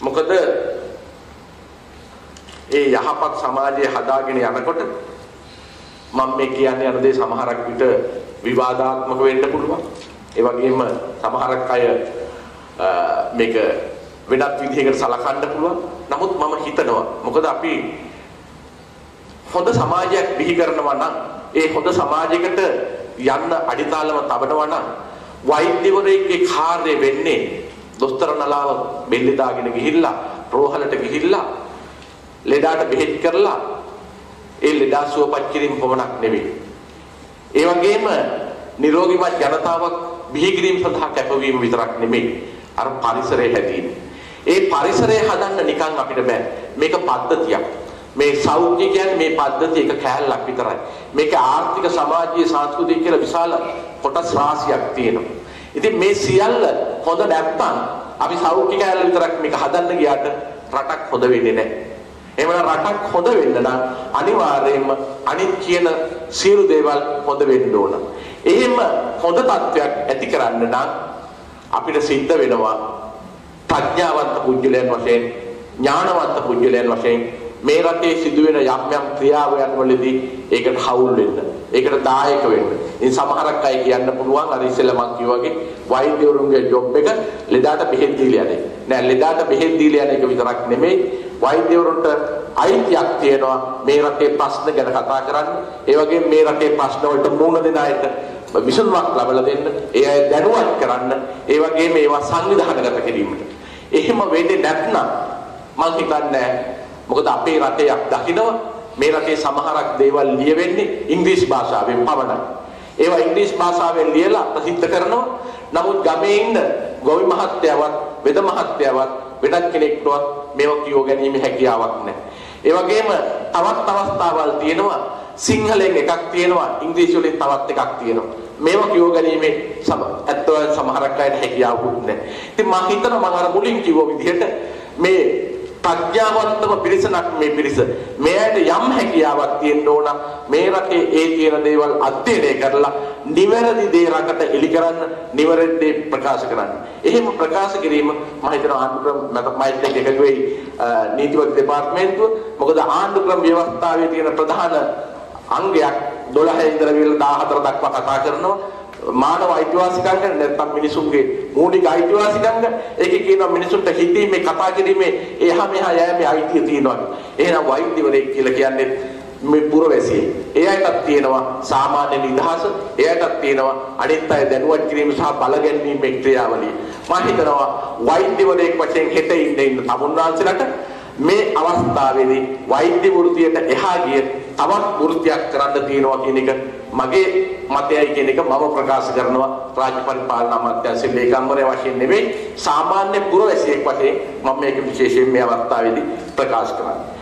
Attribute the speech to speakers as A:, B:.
A: මොකද ඒ යහපත් සමාජය හදාගෙන යනකොට මම මේ කියන්නේ යන දේ සමහරක් විට විවාදාත්මක වෙන්න පුළුවන්. ඒ වගේම සමහරක් අය මේක වෙනත් විදිහකට සලකන්න පුළුවන්. නමුත් මම හිතනවා මොකද අපි හොඳ සමාජයක් බිහි කරනවා නම් ඒ හොඳ සමාජයකට යන්න අඩිතාලම තබනවා නම් වෛද්‍යවරයෙක්ගේ කාර්යය වෙන්නේ දොස්තර නලාව බෙල්ල දාගෙන ගිහිල්ලා රෝහලට ගිහිල්ලා ලෙඩාට බෙහෙත් කරලා ඒ ලෙඩා සුවපත් කිරීම පමණක් නෙවෙයි. ඒ වගේම නිරෝගීමත් ජනතාවක් බිහි කිරීම සඳහා කැපවීම විතරක් නෙමෙයි. අර පරිසරය හැදීම. ඒ පරිසරය හදන්න නිකන් අපිට බෑ. මේක පද්ධතියක්. මේ සෞඛ්‍ය කියන්නේ මේ පද්ධතිය එක කෑල්ලක් විතරයි. මේක ආර්ථික සමාජීය සංස්කෘතික කියලා විශාල කොටස් රාශියක් තියෙනවා. ඉතින් මේ සියල්ල හොඳ නැත්තම් අපි සෞඛ්‍ය කෑල්ල විතරක් මේක හදන්න ගියාට රටක් හොඳ වෙන්නේ නැහැ. එහෙමනම් රටක් හොඳ වෙන්න නම් අනිවාර්යයෙන්ම අනිත් කියන සියලු දේවල් හොඳ වෙන්න ඕන. එහෙම හොඳ තත්වයක් ඇති කරන්න නම් අපිට සිද්ධ වෙනවා ප්‍රඥාවන්ත පුජ්‍යලයන් වශයෙන් ඥානවන්ත පුජ්‍යලයන් වශයෙන් මේ රටේ සිදුවෙන යම් යම් ක්‍රියාවයන් වලදී ඒකට හවුල් වෙන්න. ඒකට දායක වෙන්න. ඉතින් සමහරක් අය කියන්න පුළුවන් අර ඉස්සෙල්ලා මම කිව්වා වගේ වෛද්‍යවරුන්ගේ ජොබ් එක ලෙඩාට බෙහෙත් දීලා යන්නේ. නෑ ලෙඩාට බෙහෙත් දීලා යන එක විතරක් නෙමෙයි වෛද්‍යවරුන්ට අයිතියක් තියෙනවා මේ රටේ ප්‍රශ්න ගැන කතා කරන්න. ඒ වගේම මේ රටේ ප්‍රශ්න වලට මුහුණ දෙන අයට විසඳුමක් ලබා දෙන්න, ඒ අය දැනුවත් කරන්න, ඒ වගේම ඒවා සංවිධානගත කිරීමට. එහෙම වෙන්නේ නැත්නම් මම හිතන්නේ මොකද අපේ රටේ අපි දකිනවා මේ රටේ සමහරක් දේවල් ලියවෙන්නේ ඉංග්‍රීසි භාෂාවෙන් පමණයි. ඒවා ඉංග්‍රීසි භාෂාවෙන් ලියලා ප්‍රසිද්ධ කරනවා. නමුත් ගමේ ඉන්න ගොවි මහත්තයාවත් වෙද මහත්තයාවත් වෙනත් කෙනෙක්ටවත් මේවා කියව ගැනීම හැකියාවක් නැහැ. ඒ වගේම තවත් අවස්ථාවල් තියෙනවා සිංහලෙන් එකක් තියෙනවා ඉංග්‍රීසි වලින් තවත් එකක් තියෙනවා. මේවා කියව ගැනීමේ සම ඇත්තව සමහරක් අයට හැකියාවකුත් නැහැ. ඉතින් මම හිතනවා මම අර මුලින් කිව්ව විදිහට මේ ප්‍රඥාවන්තම පිරිසක් මේ පිරිස. මෙයට යම් හැකියාවක් තියෙන්න ඕන මේ රටේ ඒ තියෙන දේවල් අධ්‍යයනය කරලා නිවැරදි දේ රටට එලි කරන්න, නිවැරදි දේ ප්‍රකාශ කරන්න. එහෙම ප්‍රකාශ කිරීම මම හිතනවා ආණ්ඩු ක්‍රම මත මයිත් එක්ක එකතු වෙයි නීතිවත් දෙපාර්තමේන්තුව. මොකද ආණ්ඩු ක්‍රම ව්‍යවස්ථාවේ තියෙන ප්‍රධාන අංගයක් 12 ඉඳලා 14 දක්වා කතා කරනවා. මානව අයිතිවාසිකම් ගැන නැත්නම් මිනිසුන්ගේ මූලික අයිතිවාසිකම් ගැන ඒකේ කියනවා මිනිසුන්ට හිතීමේ කතා කිරීමේ එහා මෙහා යෑමේ අයිතිය තියෙනවා. එහෙනම් වෛද්‍යවරයෙක් කියලා කියන්නේ මේ පුරවැසියෙක්. ඒ අයටත් තියෙනවා සාමාන්‍ය නිදහස, ඒ අයටත් තියෙනවා අනිත් අය දැනුවත් කිරීම සහ බල ගැනීමේ ක්‍රියාවලිය. මම හිතනවා වෛද්‍යවරයෙක් වශයෙන් හෙට ඉන්න ඉන්න තමුන්නාන්සලට මේ අවස්ථාවේදී වෛද්‍ය වෘත්තියට එහා ගිය තවත් වෘත්තියක් කරන්න තියෙනවා කියන එක මගේ මතයයි කියන එක මම ප්‍රකාශ කරනවා. රාජ්‍ය පරිපාලන අමාත්‍යාංශයේ ලේකම්වරය වශයෙන් නෙවෙයි සාමාන්‍ය පුරවැසියෙක් වශයෙන් මම මේක විශේෂයෙන් මේ අවස්ථාවේදී ප්‍රකාශ කරනවා